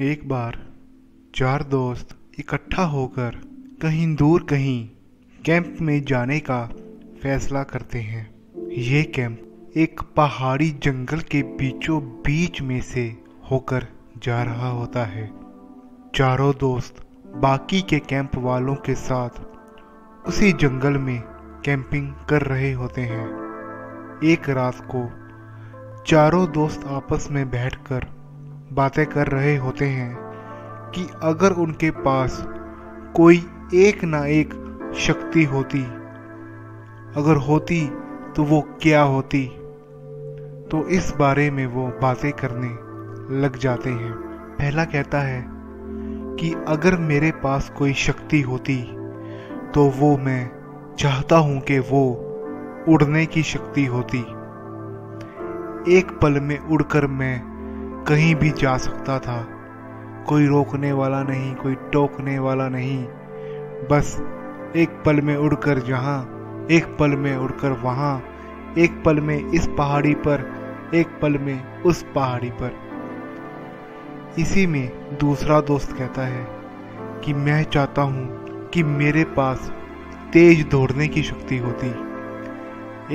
एक बार चार दोस्त इकट्ठा होकर कहीं दूर कहीं कैंप में जाने का फैसला करते हैं। ये कैंप एक पहाड़ी जंगल के बीचों बीच में से होकर जा रहा होता है। चारों दोस्त बाकी के कैंप वालों के साथ उसी जंगल में कैंपिंग कर रहे होते हैं। एक रात को चारों दोस्त आपस में बैठकर बातें कर रहे होते हैं कि अगर उनके पास कोई एक ना एक शक्ति होती, अगर होती तो वो क्या होती? तो इस बारे में वो बातें करने लग जाते हैं। पहला कहता है कि अगर मेरे पास कोई शक्ति होती तो वो मैं चाहता हूँ कि वो उड़ने की शक्ति होती। एक पल में उड़कर मैं कहीं भी जा सकता था। कोई रोकने वाला नहीं, कोई टोकने वाला नहीं। बस एक पल में उड़कर जहाँ, एक पल में उड़कर वहाँ, एक पल में इस पहाड़ी पर, एक पल में उस पहाड़ी पर। इसी में दूसरा दोस्त कहता है कि मैं चाहता हूँ कि मेरे पास तेज दौड़ने की शक्ति होती।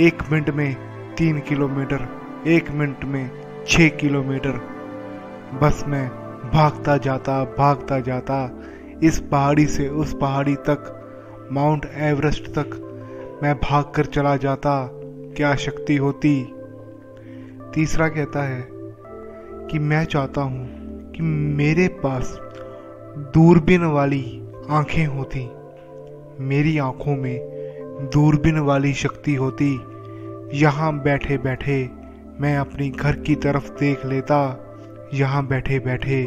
एक मिनट में तीन किलोमीटर, एक मिनट में छः किलोमीटर बस मैं भागता जाता भागता जाता, इस पहाड़ी से उस पहाड़ी तक, माउंट एवरेस्ट तक मैं भाग कर चला जाता। क्या शक्ति होती? तीसरा कहता है कि मैं चाहता हूँ कि मेरे पास दूरबीन वाली आँखें होती। मेरी आँखों में दूरबीन वाली शक्ति होती। यहाँ बैठे बैठे मैं अपनी घर की तरफ़ देख लेता। यहाँ बैठे बैठे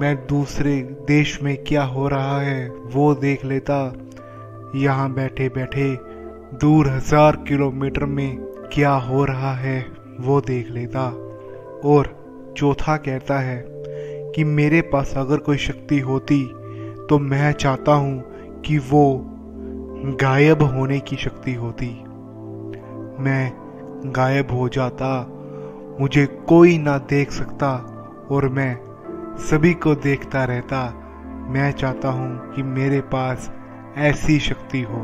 मैं दूसरे देश में क्या हो रहा है वो देख लेता। यहाँ बैठे बैठे दूर हज़ार किलोमीटर में क्या हो रहा है वो देख लेता। और चौथा कहता है कि मेरे पास अगर कोई शक्ति होती तो मैं चाहता हूँ कि वो गायब होने की शक्ति होती। मैं गायब हो जाता, मुझे कोई ना देख सकता। और मैं सभी को देखता रहता, मैं चाहता हूँ कि मेरे पास ऐसी शक्ति हो।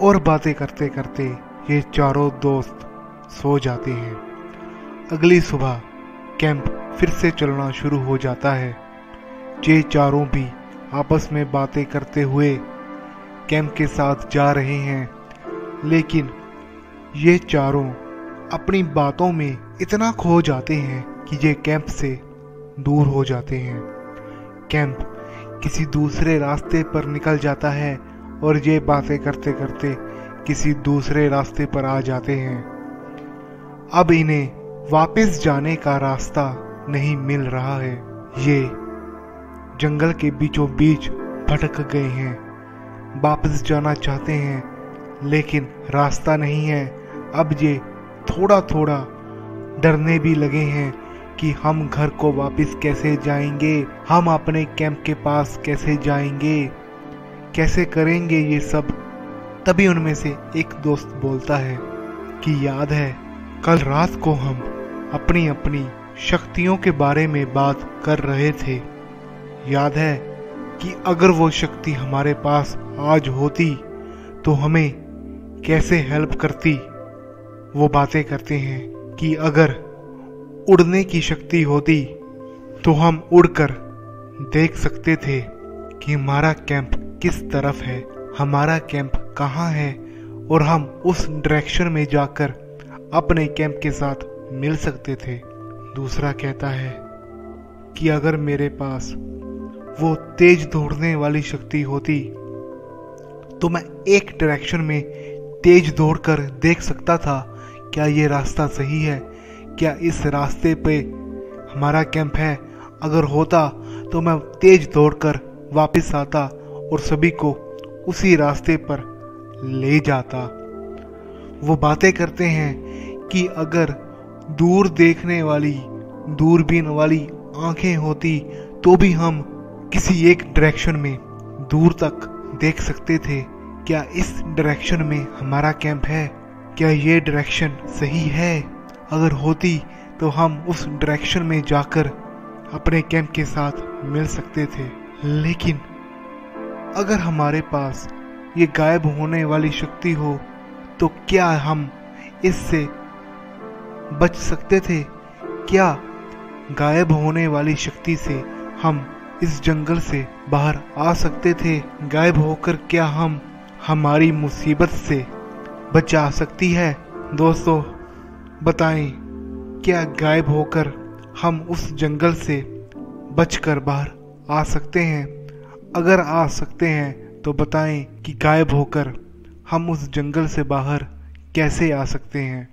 और बातें करते करते ये चारों दोस्त सो जाते हैं। अगली सुबह कैंप फिर से चलना शुरू हो जाता है। ये चारों भी आपस में बातें करते हुए कैंप के साथ जा रहे हैं, लेकिन ये चारों अपनी बातों में इतना खो जाते हैं कि ये कैंप से दूर हो जाते हैं। कैंप किसी दूसरे रास्ते पर निकल जाता है और ये बातें करते करते किसी दूसरे रास्ते पर आ जाते हैं। अब इन्हें वापस जाने का रास्ता नहीं मिल रहा है। ये जंगल के बीचों बीच भटक गए हैं। वापस जाना चाहते हैं, लेकिन रास्ता नहीं है। अब ये थोड़ा थोड़ा डरने भी लगे हैं कि हम घर को वापस कैसे जाएँगे? हम अपने कैंप के पास कैसे जाएँगे? कैसे करेंगे ये सब? तभी उनमें से एक दोस्त बोलता है कि याद है, कल रात को हम अपनी अपनी शक्तियों के बारे में बात कर रहे थे। याद है कि अगर वो शक्ति हमारे पास आज होती तो हमें कैसे हेल्प करती? वो बातें करते हैं कि अगर उड़ने की शक्ति होती तो हम उड़कर देख सकते थे कि हमारा कैंप किस तरफ़ है, हमारा कैंप कहाँ है, और हम उस डायरेक्शन में जाकर अपने कैंप के साथ मिल सकते थे। दूसरा कहता है कि अगर मेरे पास वो तेज दौड़ने वाली शक्ति होती तो मैं एक डायरेक्शन में तेज दौड़कर देख सकता था, क्या ये रास्ता सही है? क्या इस रास्ते पे हमारा कैंप है? अगर होता तो मैं तेज दौड़कर वापस आता और सभी को उसी रास्ते पर ले जाता। वो बातें करते हैं कि अगर दूर देखने वाली, दूरबीन वाली आँखें होती तो भी हम किसी एक डायरेक्शन में दूर तक देख सकते थे। क्या इस डायरेक्शन में हमारा कैंप है? क्या ये डायरेक्शन सही है? अगर होती तो हम उस डायरेक्शन में जाकर अपने कैंप के साथ मिल सकते थे। लेकिन अगर हमारे पास ये गायब होने वाली शक्ति हो तो क्या हम इससे बच सकते थे? क्या गायब होने वाली शक्ति से हम इस जंगल से बाहर आ सकते थे? गायब होकर क्या हम हमारी मुसीबत से बचा सकती है? दोस्तों बताएँ, क्या गायब होकर हम उस जंगल से बचकर बाहर आ सकते हैं? अगर आ सकते हैं तो बताएँ कि गायब होकर हम उस जंगल से बाहर कैसे आ सकते हैं?